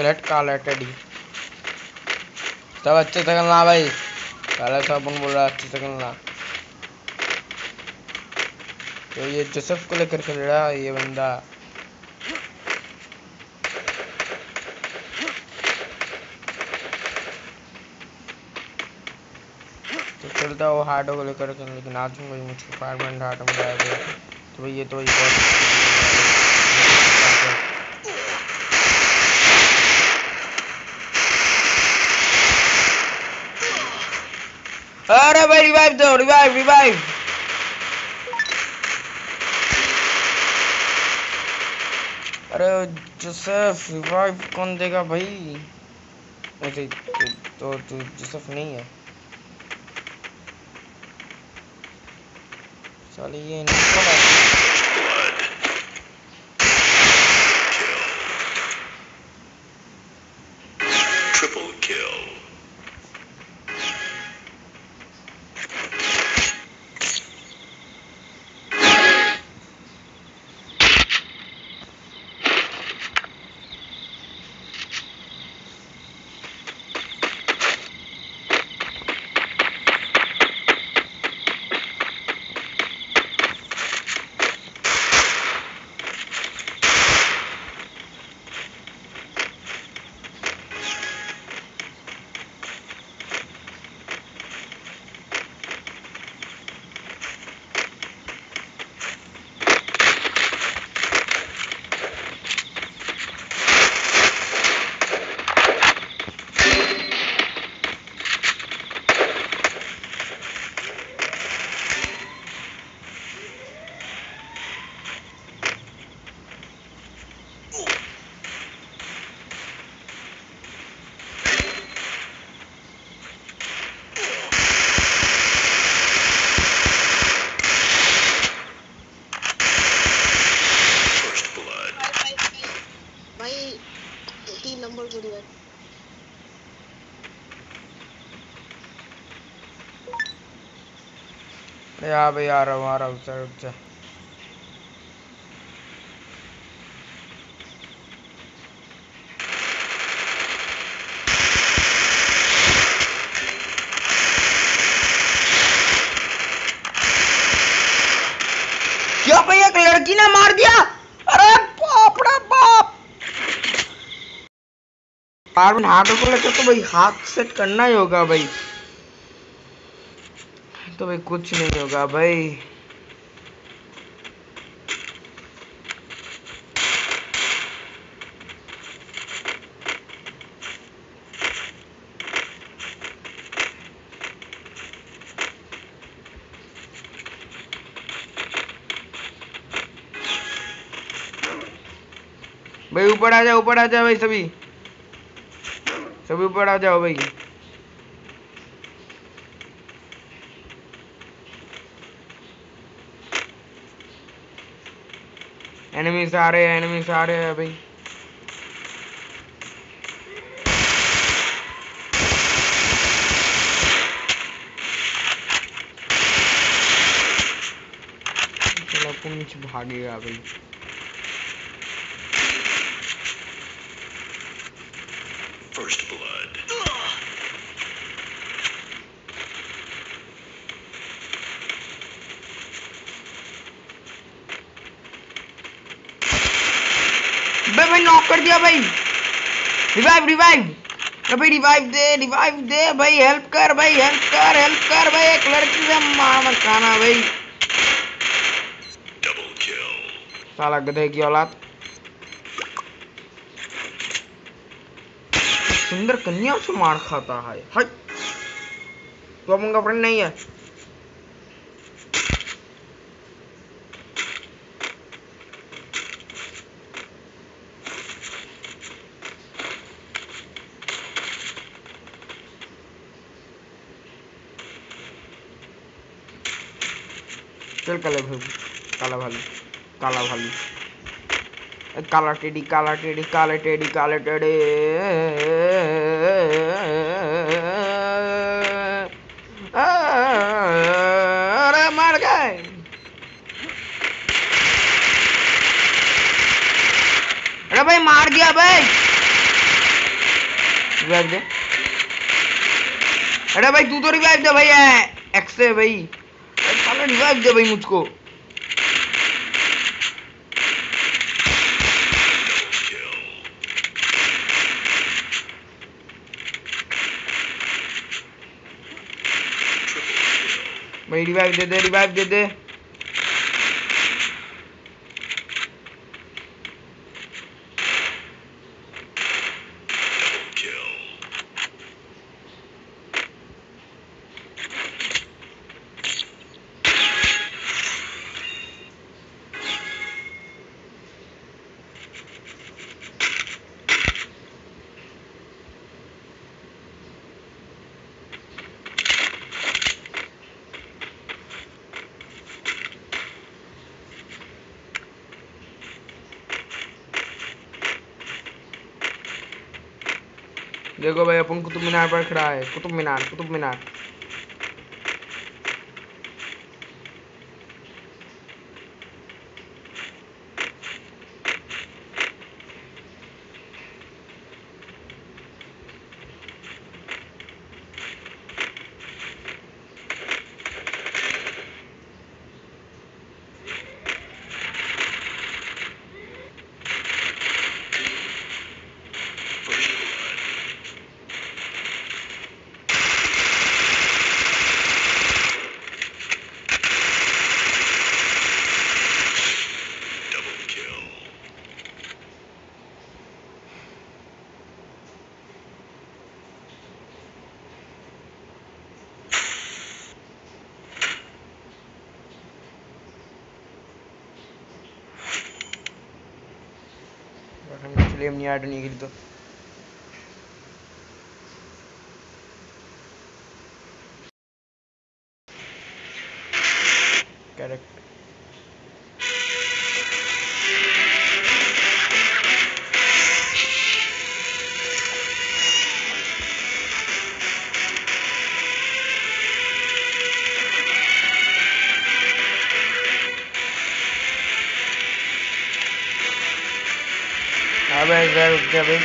चल हट काला टेडी सब अच्छे से करना भाई। पहले सब अपन बोल रहा अच्छे से करना। तो ये जोसेफ को लेकर खेल रहा है ये बंदा। तो चलता वो हार्डो को लेकर खेल लेकिन आज भाई मुझको। फायरमैन हार्ट में गया। तो भाई ये तो बहुत अरे भाई रिवाइव दो रिवाइव रिवाइव अरे जोसेफ रिवाइव कौन देगा भाई? अरे तो तो, तो जोसेफ नहीं है। चलिए ये निकल Blood. Kill. Triple kill. First blood. भाई भाई भाई तीन नंबर को दिया हाँ भाई, आ रहा हूँ, आ रहा हूँ क्या भाई, एक लड़की ने मार दिया? अरे बाप रे बाप! को लेकर तो भाई हाथ सेट करना ही होगा भाई। तो भाई कुछ नहीं होगा भाई। भाई ऊपर आ जाओ, ऊपर आ जाओ भाई सभी। सभी ऊपर आ जाओ भाई। एनिमीज आ रहे हैं एनिमीज आ रहे हैं भाई चलो कुछ भागेगा भाई। भाई नॉक कर दिया भाई। रिवाइव रिवाइव अबे रिवाइव दे रिवाइव दे। भाई हेल्प कर भाई हेल्प कर हेल्प कर। भाई एक लड़की से मार मत खाना भाई साला गधे की औलाद। सुंदर कन्या से मार खाता है। हाय। तो अब उनका फ्रेंड नहीं है। काले भाई काला भालू काला भालू काला टेडी काला टेडी काला टेडी काला टेडी अरे मर गए अरे भाई मार दिया भाई रिवाइव दे अरे भाई तू तो रिवाइव दे भाई एक्स से भाई साला रिवाइव दे भाई मुझको. भाई रिवाइव दे दे रिवाइव दे दे देखो भाई अपन कुतुब मीनार पर खड़ा है। कुतुब मीनार कुतुब मीनार। नहीं आट नहीं गिरी तो। इधर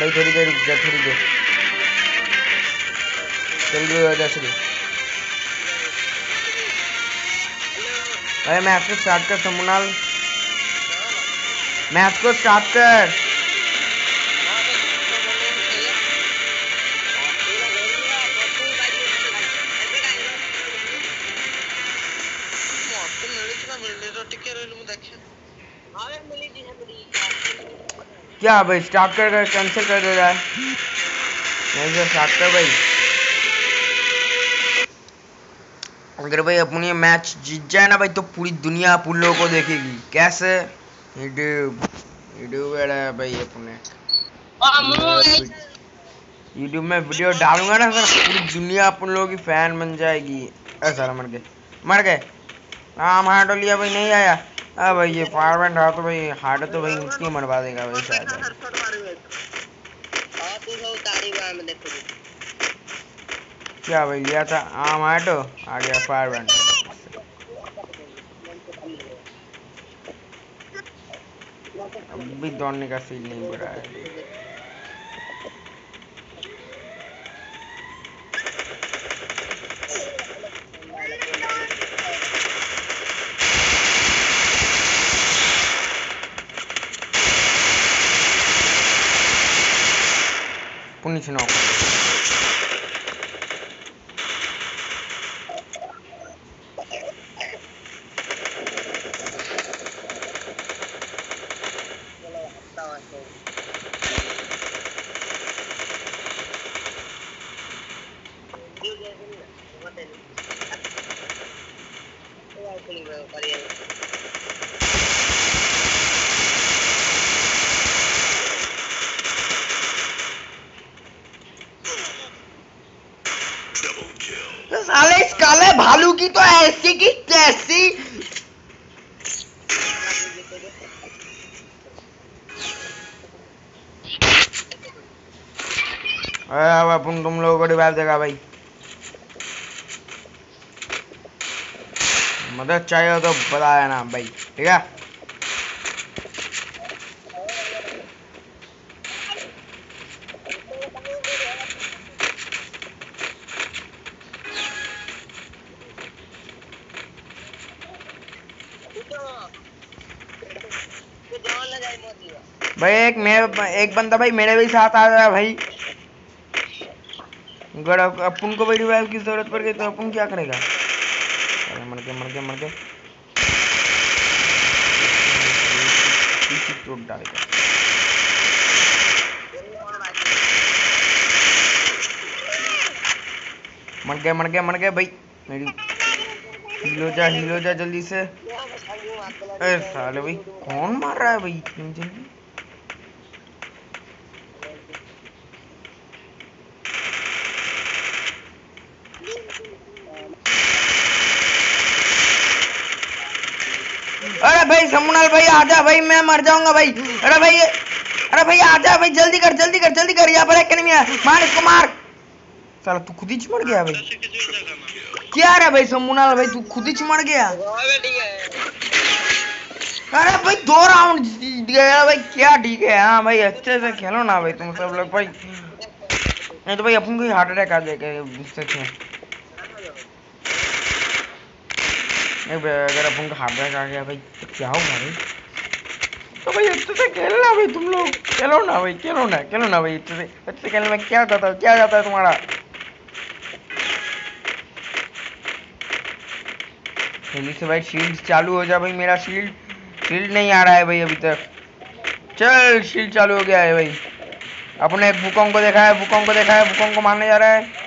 भाई थोड़ी देर रुक जा थोड़ी देर जल्दी हो जा शुरू अरे मैच को स्टार्ट कर समुनाल मैच को स्टार्ट कर क्या भाई? स्टार्ट कर कर कैंसिल कर दे रहा है? नहीं सर स्टार्ट कर भाई। अगर भाई अपन मैच जीत जाए ना भाई तो पूरी दुनिया अपन लोगों को देखेगी। कैसे? यूट्यूब। यूट्यूब है भाई अपने। यूट्यूब में वीडियो डालूँगा ना सर पूरी दुनिया अपन लोगों की फ़ैन बन जाएगी। साला मर गए। मर गए। हाँ हार्ड लिया भाई, नहीं आया। अब भाई ये फायरमैन रहा तो भाई हार्ड तो भाई उसकी मरवा देगा भाई शायद क्या भाई लिया था आम आटो आ गया फायरमैन अभी दौड़ने का फील नहीं हो रहा है। पुनिच नो साले इस काले भालू की तो ऐसी की तैसी अपन तुम लोगों को रिवाइव देगा भाई। मदद चाहिए तो बताया ना भाई, ठीक है? भाई, एक मैं एक बंदा भाई मेरे भी साथ आ रहा है भाई। अगर अपन को भाई रिवाइव की ज़रूरत पड़ गई तो अपन क्या करेगा? अरे मर गए मर गए मर गए चोट डालेगा मर गए मर गए मर गए भाई। मेरी हील जा हील जा जल्दी से। अरे साले भाई, कौन मार रहा है भाई? इतनी जल्दी अरे भाई समुनाल भाई, आजा भाई, मैं मर जाऊँगा भाई। अरे भाई अरे भाई, आजा भाई, जल्दी कर जल्दी कर जल्दी कर, यहाँ पर एक enemy है मार इसको मार साला, तू खुद ही चिमड़ गया भाई। क्या रे भाई समुनाल भाई, तू खुद ही चिमड़ गया? अरे भाई, दो राउंड जीत गया भाई, क्या ठीक है? हाँ भाई, अच्छे से खेलो ना भाई तुम सब लोग, भाई। नहीं तो भाई, अपन को हार्ट अटैक आ जाएगा सच में अगर अपन को हार्ट अटैक आ गया भाई तो क्या होगा भाई? तो भाई अच्छे से खेलना भाई तुम लोग। खेलो ना भाई, खेलो ना खेलो ना भाई अच्छे से अच्छे से खेलने में क्या जाता है, क्या जाता है तुम्हारा? जल्दी से भाई शील्ड चालू हो जा भाई, मेरा शील्ड शील्ड नहीं आ रहा है भाई अभी तक। चल शील्ड चालू हो गया है भाई। अपने भूकंप को देखा है भूकंप को देखा है, बुकोंग को मारने जा रहा है।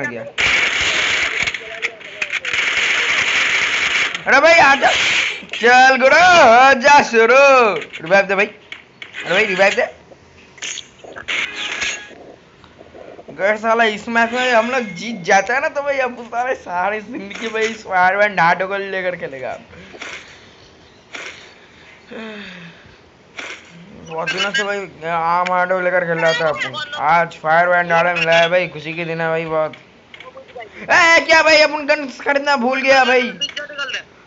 मर गया अरे भाई, आजा। चल गुरु, आजा शुरू। रिवाइव दे भाई। अरे भाई रिवाइव दे। अगर साला, इस मैच में हम लोग जीत जाता है ना तो भाई, अब सारे सारे ज़िंदगी भाई फायर नाटो को लेकर खेलेगा। बहुत दिनों से भाई, आम हार्डो लेकर खेल रहा था। आज फायर बैंड हार्डो मिला है भाई, खुशी के दिन है भाई, बहुत। ए क्या भाई अपन गन खरीदना भूल गया भाई।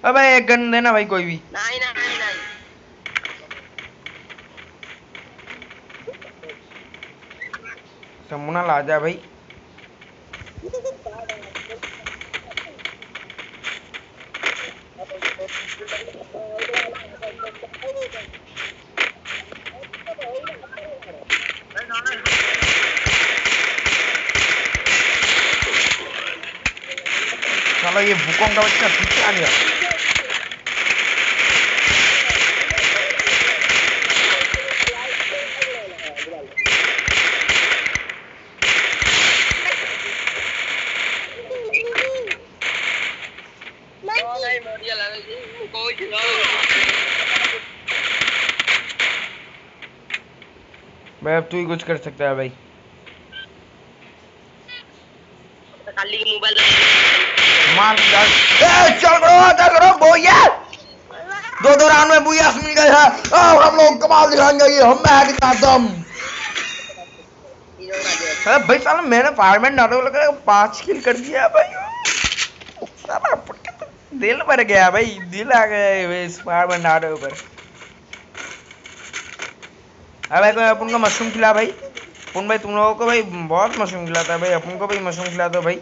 अबे एक गन देना भाई कोई भी। नहीं नहीं नहीं समुना ला जा भाई। साला ये भूकों का बच्चा पीछे आ गया भाई अब तू ही कुछ कर सकता है भाई। खाली की मोबाइल मार डाल ए चल करो चल करो बोया दो दो राउंड में बुया मिल गए हैं। अब हम लोग कमाल दिखाएँगे, ये हम मैच का दम अरे भाई साला मैंने फायरमैन नाटो लगा पाँच किल कर दिया भाई। साला तो दिल भर गया भाई, दिल आ गया इस फायरमैन नाटो पर। अरे भाई अपन को मशरूम खिला भाई। अपन भाई, तुम लोगों को भाई, बहुत मशरूम खिलाता है भाई, अपन को भाई मशरूम खिला दो भाई।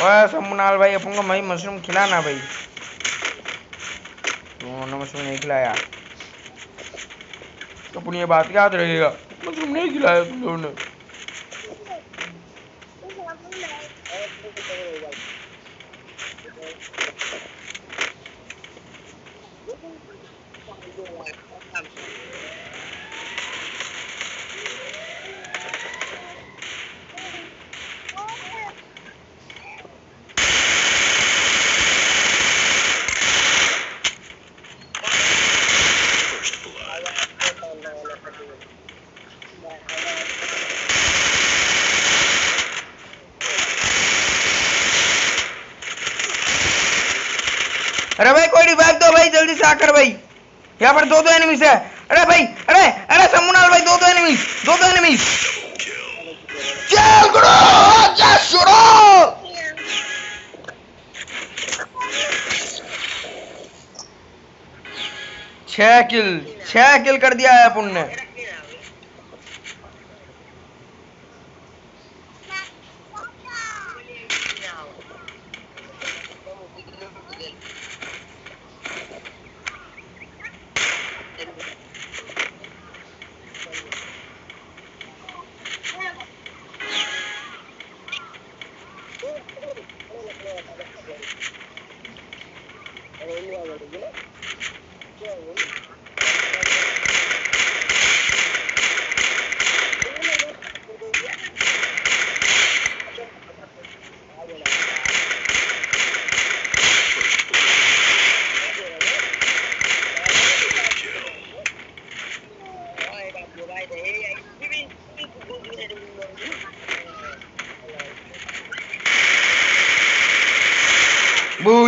और समुनाल भाई, अपन को भाई मशरूम खिलाना भाई। उन्होंने मशरूम नहीं खिलाया। तो अपन ये बात याद रहेगा मशरूम नहीं खिलाया तुम लोगों ने अरे भाई, कोई रिवाइव दो भाई, जल्दी से आकर भाई। यहाँ पर दो दो एनिमीज है। अरे भाई, अरे अरे समुनाल भाई, दो दो एनिमीज दो दो एनिमीज. चल गुरु, आजा शुरू। छह किल छह किल कर दिया है अपन ने।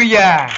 yeah.